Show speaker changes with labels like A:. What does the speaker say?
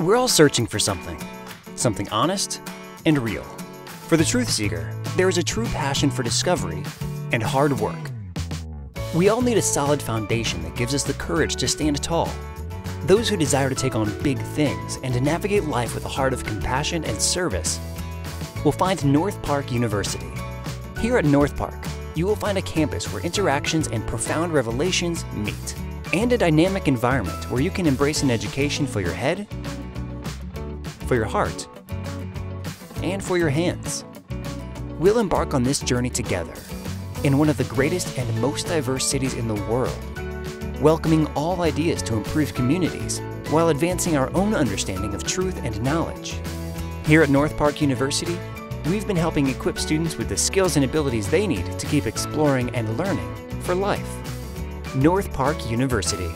A: We're all searching for something, something honest and real. For the truth seeker, there is a true passion for discovery and hard work. We all need a solid foundation that gives us the courage to stand tall. Those who desire to take on big things and to navigate life with a heart of compassion and service will find North Park University. Here at North Park, you will find a campus where interactions and profound revelations meet, and a dynamic environment where you can embrace an education for your head for your heart, and for your hands. We'll embark on this journey together in one of the greatest and most diverse cities in the world, welcoming all ideas to improve communities while advancing our own understanding of truth and knowledge. Here at North Park University, we've been helping equip students with the skills and abilities they need to keep exploring and learning for life. North Park University.